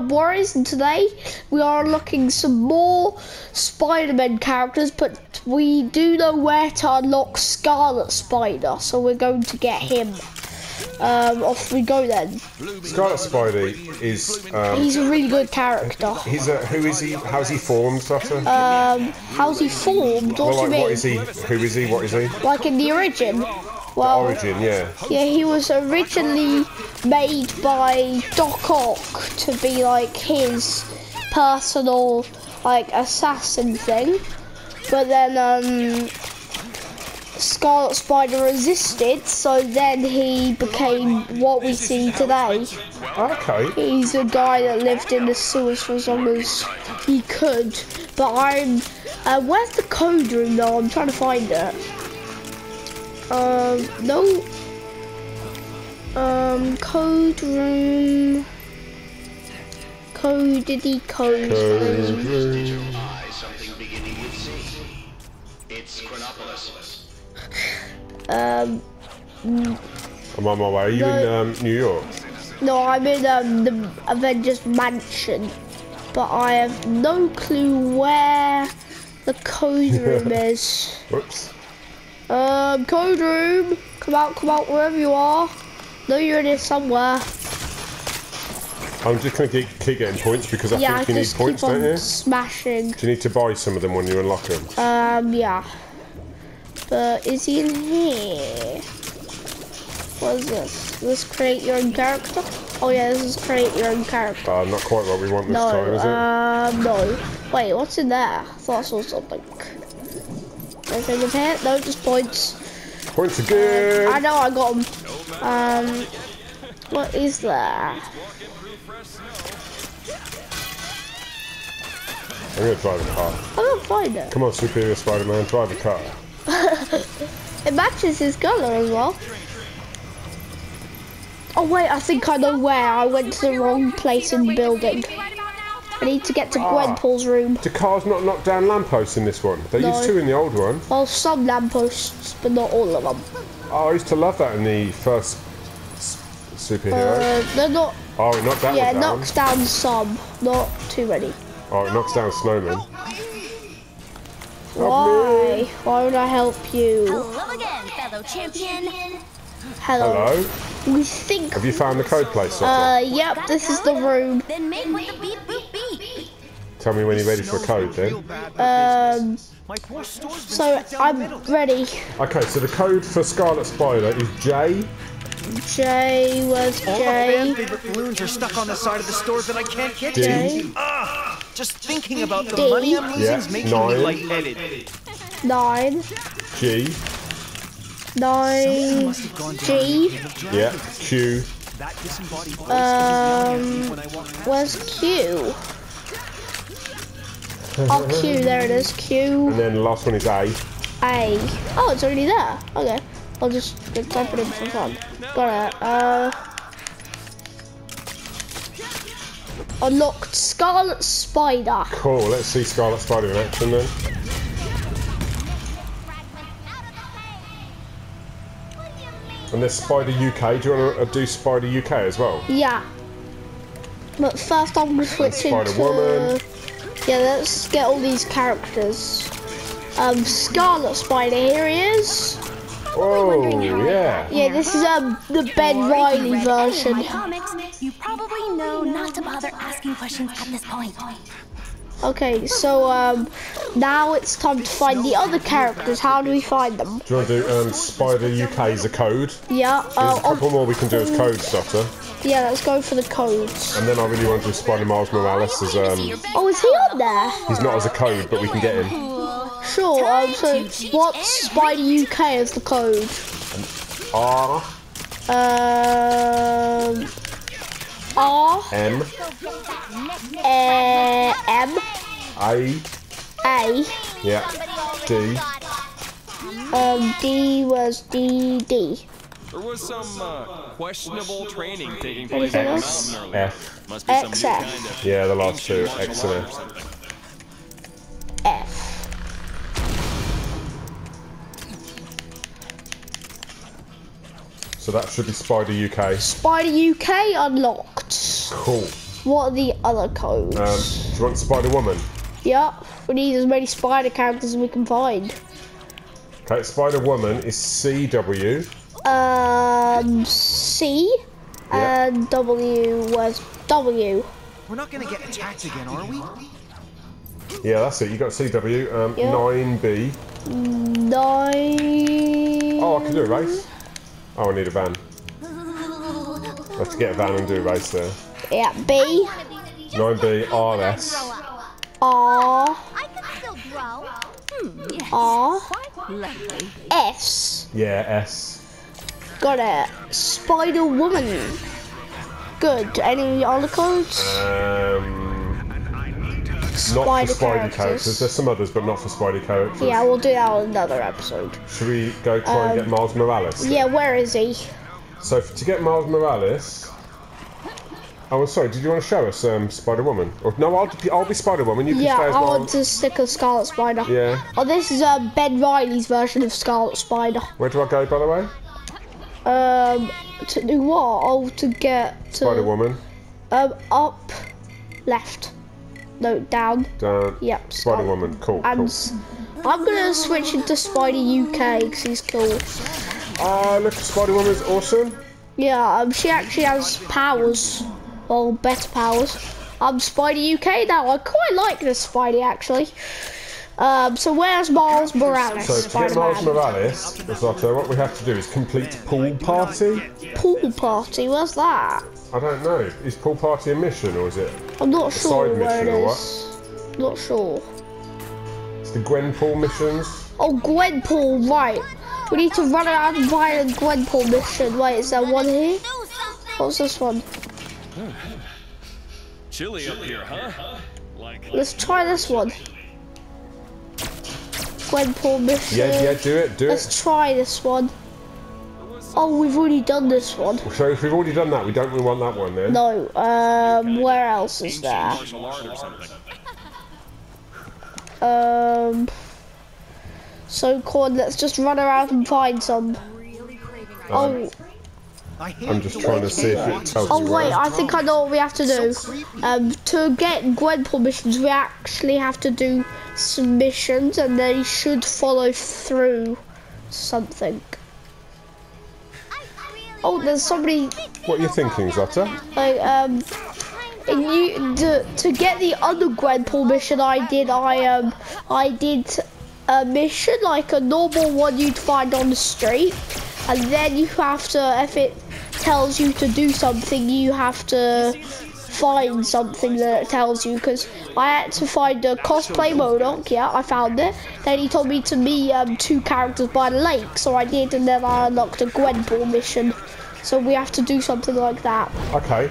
Warriors and today we are unlocking some more Spider-Man characters but we do know where to unlock Scarlet Spider so we're going to get him. Um, off we go then. Scarlet Spidey is. Um, He's a really good character. he's a. Who is he? How's he formed, Doctor? Um, how's he formed? What well, do you like, mean? what is he? Who is he? What is he? Like in the origin? Well, Origin, yeah. Yeah, he was originally made by Doc Ock to be like his personal like assassin thing. But then um Scarlet Spider resisted, so then he became what we see today. Okay. He's a guy that lived in the sewers for as long as he could. But I'm uh, where's the code room though? I'm trying to find it. Um, no. Um, code room. Codedy code room. Um, I'm on my way. Are you in um, New York? no, I'm in um, the Avengers Mansion, but I have no clue where the code room is. Whoops. Um, code room, come out, come out, wherever you are. Know you're in here somewhere. I'm just gonna keep, keep getting points because I yeah, think you need points, don't you? smashing. Do you need to buy some of them when you unlock them? Um, yeah. But is he in here? What is this? Is this create your own character? Oh yeah, this is create your own character. Uh, not quite what we want this No, time, is it? um, no. Wait, what's in there? I thought I saw something. Anything in here? No, just points. Points again! good. I know I got them. Um, what is there? I'm gonna drive a car. I'm gonna find it. Come on, Superior Spider-Man, drive a car. It matches his colour as well. Oh wait, I think I know where. I went to the wrong place in the building. I need to get to Ah. Gwenpool's room. Do cars not knock down lampposts in this one? They No. used to in the old one. Well, some lampposts, but not all of them. Oh, I used to love that in the first superhero. Uh, they're not. oh, it knocked that Yeah, it one down. knocks down some, not too many. Oh, it knocks down Snowman. Why? Why would I help you? Hello again, fellow champion. Hello. Hello. We think. Have you found the code place, Doctor? Uh, yep, this is the room. Then make with the beep boop beep. Tell me when you're ready for a code, then. Um, so I'm ready. Okay, so the code for Scarlet Spider is J. J was J. All the fan favorite balloons are stuck on the side of the stores that I can't get D. to. J. Just thinking about the D. money I'm losing Yeah, is making nine. me lightheaded. Nine. G. Nine. Must have gone down G. Yeah. Q. That Um, when I walk past. where's Q? Oh, Q, there it is. Q, And then the last one is A. A. Oh, it's already there. Okay. I'll just type it in for fun. Got it. Uh, unlocked Scarlet Spider. Cool. Let's see Scarlet Spider in action then. And there's Spider UK. Do you want to uh, do Spider UK as well? Yeah. But first I'm gonna switch Spider into. Woman. Yeah, let's get all these characters. Um, Scarlet Spider, here he is. Oh, yeah. Yeah, this is um the Ben Reilly version. My comics, you probably know not to bother asking questions at this point. Okay, so um now it's time to find the other characters. How do we find them? Do you want to do um, Spider UK as a code? Yeah. There's Uh, a couple more we can do as codes, Doctor. yeah, let's go for the codes. And then I really want to do Spider Miles Morales as um. Oh, is he on there? He's not as a code, but we can get him. Sure. Um, so what's Spider UK as the code? R Um. R M uh, M A A yeah D um D was D D. There was some uh, questionable training taking place Anything on the else? mountain earlier. F Must be some new XF. kind of yeah the last two ancient X and F. F. So that should be Spider UK. Spider UK unlocked. Cool. What are the other codes? Um, do you want Spider Woman? Yep, we need as many spider characters as we can find. Okay, Spider Woman is CW. Um, C Yeah. and W was W. We're not gonna get attacked again, are we? Yeah, that's it. You got CW. Um, Yeah. 9B. Nine. Oh, I can do a race. Oh, I need a van. I have to get a van and do a race there. Yeah, B 9B RS. R I can still grow. Hmm, yes. R Quite. S. Yeah, S. Got it. Spider Woman. Good. Any other codes? Um, not for Spider characters. characters. There's some others, but not for spider characters. Yeah, we'll do that on another episode. Should we go try and get Miles Morales? Yeah, where is he? So to get Miles Morales. Oh, I'm sorry. Did you want to show us um, Spider Woman? Or no, I'll, I'll be Spider Woman. You can Yeah, stay as I want to stick a Scarlet Spider. Yeah. Oh, this is uh, Ben Reilly's version of Scarlet Spider. Where do I go, by the way? Um, to do what? Oh, to get to Spider Woman. um up, left, no down. Down. Yep. Spider. Woman. Cool. And cool. I'm gonna switch into Spider UK because he's cool. Ah, look, Spider Woman's awesome. Yeah, um, she actually has powers, well, better powers. I'm Spidey UK now. I quite like this Spidey actually. Um, so where's Miles Morales? So to get Miles Morales, Risotto, what we have to do is complete pool party. Pool party. Where's that? I don't know. Is pool party a mission or is it? I'm not sure side where it mission or is. Not sure. It's the Gwenpool missions. Oh, Gwenpool, right. We need to run around and find a Gwenpool mission. Wait, is there one here? What's this one? Chilly up here, huh? Like, Let's try this one. Gwenpool mission. Yeah, yeah, do it, do it. Let's try this one. Oh, we've already done this one. So if we've already done that, we don't really want that one then. No, um, where else is ancient there? martial art or something. Um, so, Corn, let's just run around and find some. Oh, I hear I'm just trying to see if you it tells oh wait. I think I know what we have to do. Um, to get Gwenpool permissions, we actually have to do submissions, and they should follow through something. Oh, there's somebody What are you thinking, Zotta? like um you to, to get the other Gwenpool mission I did I um I did a mission like a normal one you'd find on the street. And then you have to if it tells you to do something you have to find something that it tells you. Because I had to find a cosplay MODOK yeah I found it. Then he told me to meet um, two characters by the lake. So I did and then I unlocked a Gwenpool mission so we have to do something like that Okay.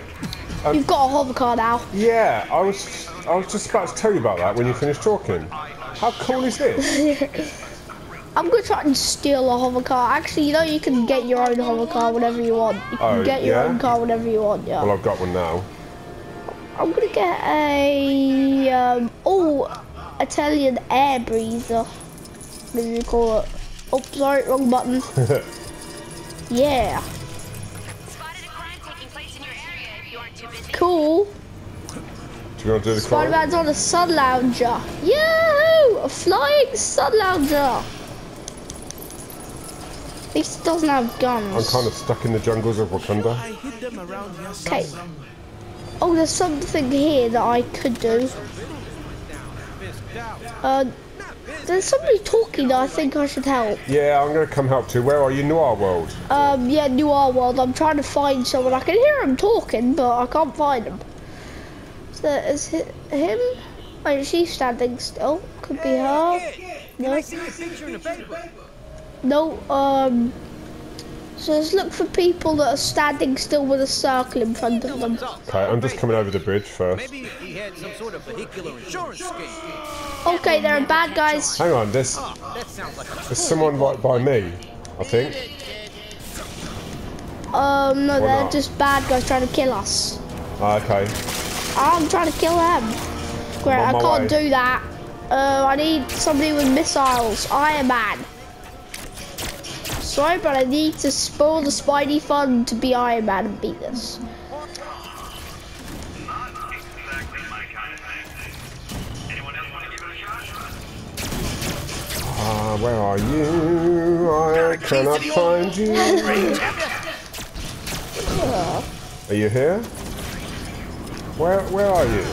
You've got a hover car now. Yeah, I was I was just about to tell you about that when you finished talking. How cool is this? I'm gonna try and steal a hover car. Actually, you know you can get your own hover car whenever you want. You can Oh, get your yeah? own car whenever you want. Yeah. Well, I've got one now. I'm gonna get a um oh Italian air breather. What do you call it? Oh, sorry, wrong button. yeah, Spotted a crime taking place in your area if you aren't too busy. Cool. Do you want to do the? Spider-Man's on a sun lounger. Yahoo! A flying sun lounger. At least it doesn't have guns. I'm kind of stuck in the jungles of Wakanda. I hid them around your Okay. Oh, there's something here that I could do. Uh, there's somebody talking that I think I should help. Yeah, I'm going to come help too. Where are you, Noir World? Um, yeah, Noir World. I'm trying to find someone. I can hear him talking, but I can't find him. So is it him? Wait, is she standing still? Could be her. No. No. Um. So let's look for people that are standing still with a circle in front of them. Okay, I'm just coming over the bridge first. Maybe he had some sort of vehicular insurance scheme. Okay, there are bad guys. Hang on, there's, That sounds there's someone right by me, I think. Um, no, Why they're not? just bad guys trying to kill us. Ah, okay. I'm trying to kill them. Great, I'm I on my can't way. do that. Uh, I need somebody with missiles. Iron Man. Sorry, but I need to spoil the Spidey fun to be Iron Man and beat this. Ah, where are you? I cannot find you. Are you here? Where Where are you?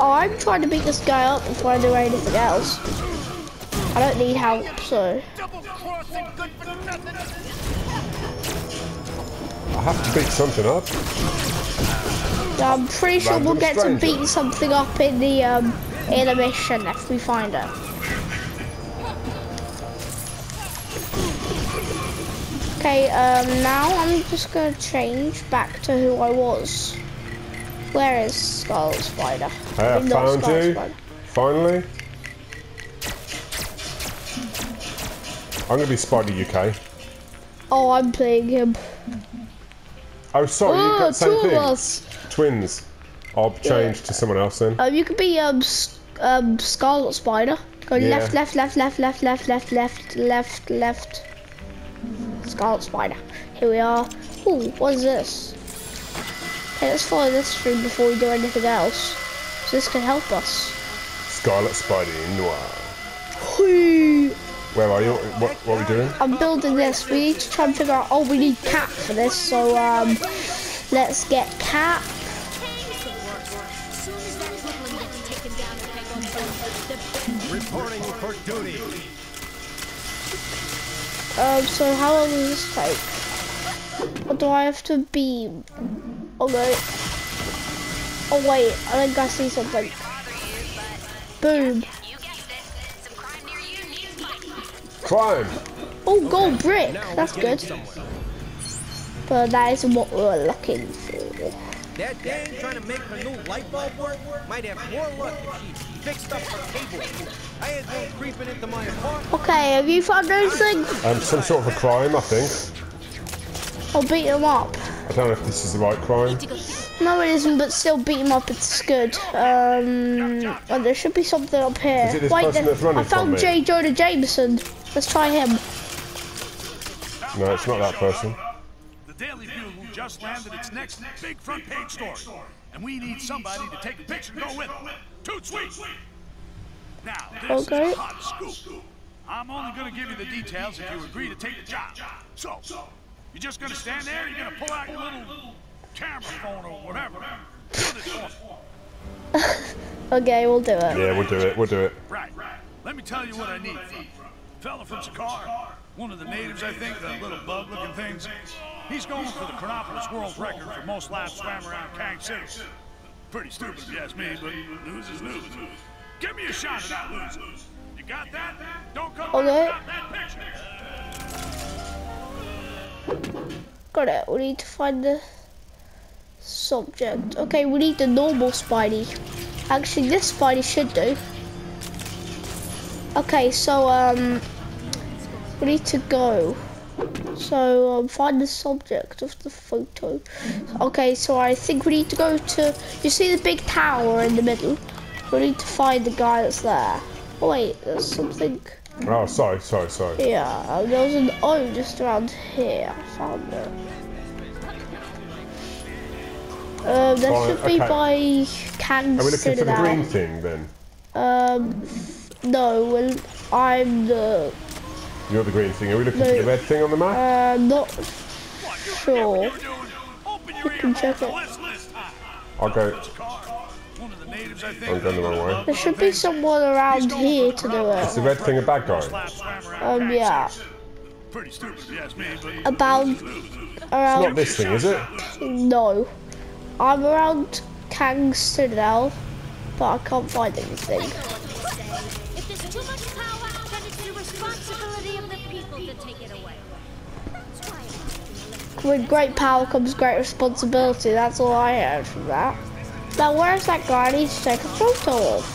Oh, I'm trying to beat this guy up before I do anything else. I don't need help, so. I have to beat something up. I'm pretty sure we'll Random get to beat something up in the um in a mission if we find it. Okay, um, now I'm just gonna change back to who I was. Where is Skull Spider? Hey, I not found you. Spider. Finally. I'm gonna be Spider UK. Oh, I'm playing him. Oh, sorry, you Oh, got the two same of thing. us. Twins. I'll change to someone else then. Um, you could be um, um Scarlet Spider. Go Yeah. left, left, left, left, left, left, left, left, left, left. Scarlet Spider. Here we are. Ooh, what is this? Okay, let's follow this through before we do anything else. So this can help us. Scarlet Spider Noir. Whee! Where are you? What, what are we doing? I'm building this. We need to try and figure out. Oh, we need cap for this. So um, let's get cap. Reporting for that hoodlum gets taken down and hang on the, the Reporting for duty. Um, so how long does this take? What do I have to beam? Okay. Oh wait, I think I see something. Boom. You guessed it. Some crime near you needs fighting. Crime! Oh, gold brick. That's good. But that isn't what we're looking for. That dame trying to make her new light bulb work might have more luck if she fixed up her cable. I had one creeping into my apartment. Okay, have you found anything? Um, some sort of a crime, I think. I'll beat him up. I don't know if this is the right crime. No, it isn't, but still beat him up. It's good. Um, and there should be something up here. Is it this Wait, person that's running I found from me? J. Jonah Jameson. Let's try him. No, it's not that person. The Daily Bugle just landed its next big front page story, and we need somebody to take a picture and go with it. Toot sweet. Now, this Okay. is a hot scoop. I'm only going to give you the details if you agree to take the job. So, you're just going to stand there, and you're going to pull out your little camera phone or whatever. Do this for me. Okay, we'll do it. Yeah, we'll do it. We'll do it. Right. Let me tell you what I need. Fella from Sakaar, one of the natives, I think, the little bug-looking things. He's going for the Chronopolis world record for most laps swam around Kang City. Pretty stupid if you ask me, but news is news. Give me a shot at that loser. You got that? Don't come Okay. back without that picture. Got it. We need to find the subject. Okay, we need the normal Spidey. Actually, this Spidey should do. Okay, so um, we need to go. So um, find the subject of the photo. Okay, so I think we need to go to. You see the big tower in the middle? We need to find the guy that's there. Oh wait, there's something. Oh, sorry, sorry, sorry. Yeah, there was an O just around here. I found it. Uh, that should be okay. by Kang Are we looking for the green thing then? Um, no, well, I'm the, You're the green thing. Are we looking for the red thing on the map? uh, not sure. You're doing. Open your can check it. list this time. I'll go. One of the natives, I think. I'm going the wrong way. There should be someone around here to do it. Is the red thing a bad guy? Um, yeah. Pretty stupid if you ask me, but About, Not this thing, is it? no. I'm around Kang Citadel, but I can't find anything. With great power comes great responsibility. That's all I heard from that. Now, where's that guy I need to take a photo of?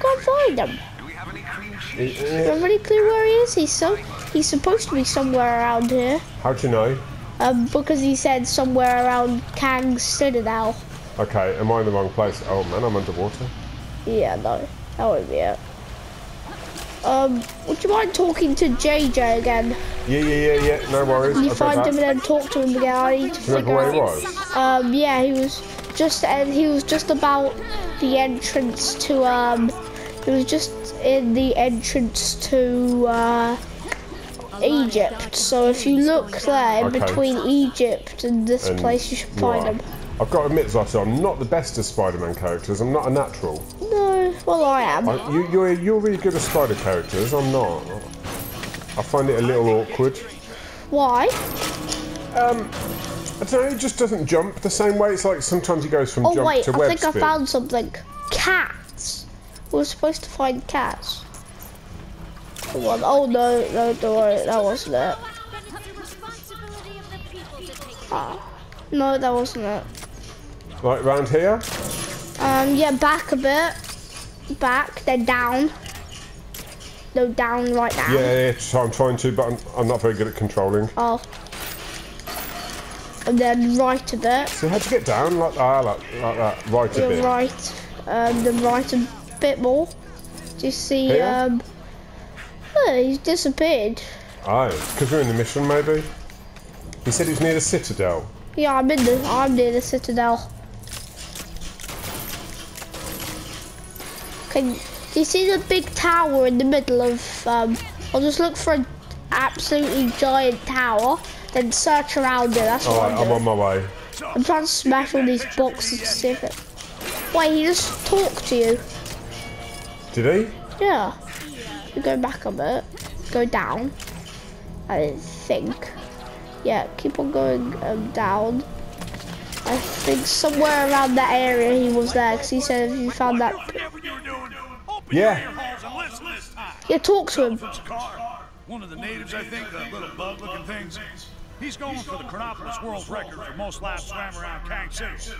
Can't find him. Do you have any clue where he is? He's so he's supposed to be somewhere around here. How do you know? Um, because he said somewhere around Kang's Citadel. Okay, am I in the wrong place? Oh man, I'm underwater. Yeah, no, that would be it. Um, would you mind talking to JJ again? Yeah, yeah, yeah, yeah. No worries. Can you I'll find him and then talk to him again? I need to figure where he out. was? Um, yeah, he was just and he was just about the entrance to um, he was just in the entrance to uh, Egypt. So if you look there in Okay. between Egypt and this And place, you should find him. I've got to admit, Zotto, I'm not the best of Spider-Man characters. I'm not a natural. No, well I am. I, you, you're, you're really good at spider characters. I'm not. I find it a little awkward. Why? Um, I don't know. He just doesn't jump the same way. It's like sometimes he goes from Oh jump wait, to I web think I spin. found something. Cats. We were supposed to find cats. Come on. Oh no, no, don't worry, that wasn't it. Then it's the responsibility of the people to take it. Ah, no, that wasn't it. Like round here. Um, yeah, back a bit. Back, then down. No, down right now. Yeah, yeah, so I'm trying to, but I'm, I'm not very good at controlling. Oh. And then right a bit. So how'd you get down like that? Like, like that, right a You're bit. right. Um, then right a bit more. Do you see? Here? Um. Oh, he's disappeared. Aye, because we're in the mission, maybe. He said he was near the Citadel. Yeah, I'm in the. I'm near the citadel. Can do you see the big tower in the middle of? Um, I'll just look for an absolutely giant tower, then search around it. That's what Alright, I'm I'm on my way. I'm trying to smash all these boxes to see if it. Wait, he just talked to you. Did he? Yeah. You go back a bit. Go down. I think. Yeah, keep on going um, down. I think somewhere around that area he was there because he said if you found that. Whatever you're doing, open Yeah. your ear holes and listen this time. Yeah, talk to him. Elephant's car. One of the natives, I think, the little bug-looking things. He's going for the Chronopolis world record for most laps swam around Kang City.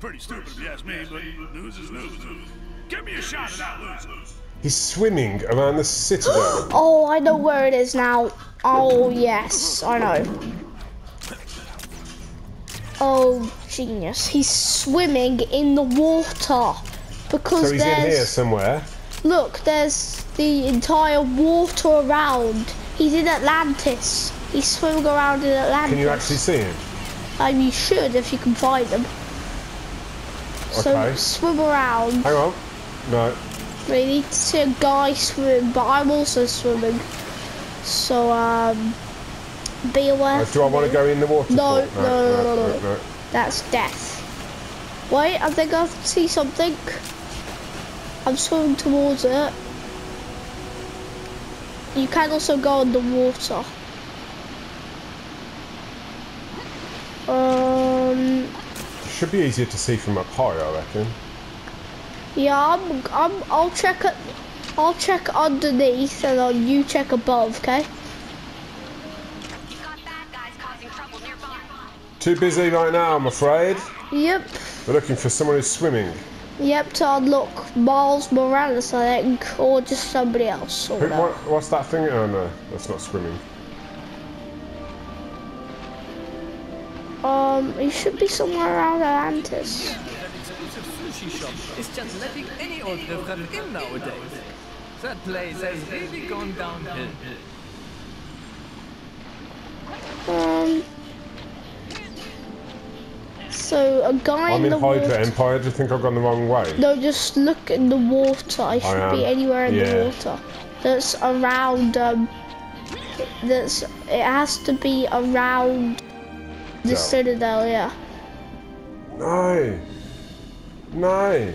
Pretty stupid if you ask me, but news is news. Give me a shot at that loser. He's swimming around the Citadel. Oh, I know where it is now. Oh, yes, I know. Oh, genius. He's swimming in the water. Because so he's in here there's. somewhere. Look, there's the entire water around. He's in Atlantis. He's swimming around in Atlantis. Can you actually see him? Um, you should if you can find him. So Okay. swim around. Hang on. No. We need to see a guy swim, but I'm also swimming. So um, be aware. Uh, Do I want to go in the water? No, no, no, no, no, no. That's death. Wait, I think I see something. I'm swimming towards it. You can also go in the water. Um, Should be easier to see from up high, I reckon. yeah, I'm, I'm, I'll check it. I'll check underneath and then you check above, okay? Too busy right now, I'm afraid. Yep, We're looking for someone who's swimming. yep, to unlock Miles Morales, I think, or just somebody else. Or Who, what, what's that thing? Oh no, that's not swimming. Um, he should be somewhere around Atlantis. sushi shop is just letting any old riffraff in nowadays. That place has really gone downhill. Um. So a guy I'm in in the Hydra. Empire. Do you think I've gone the wrong way? No, just look in the water. I should am. be anywhere in Yeah. the water. That's around. Um. That's. It has to be around the Yeah. citadel. Yeah. No. No.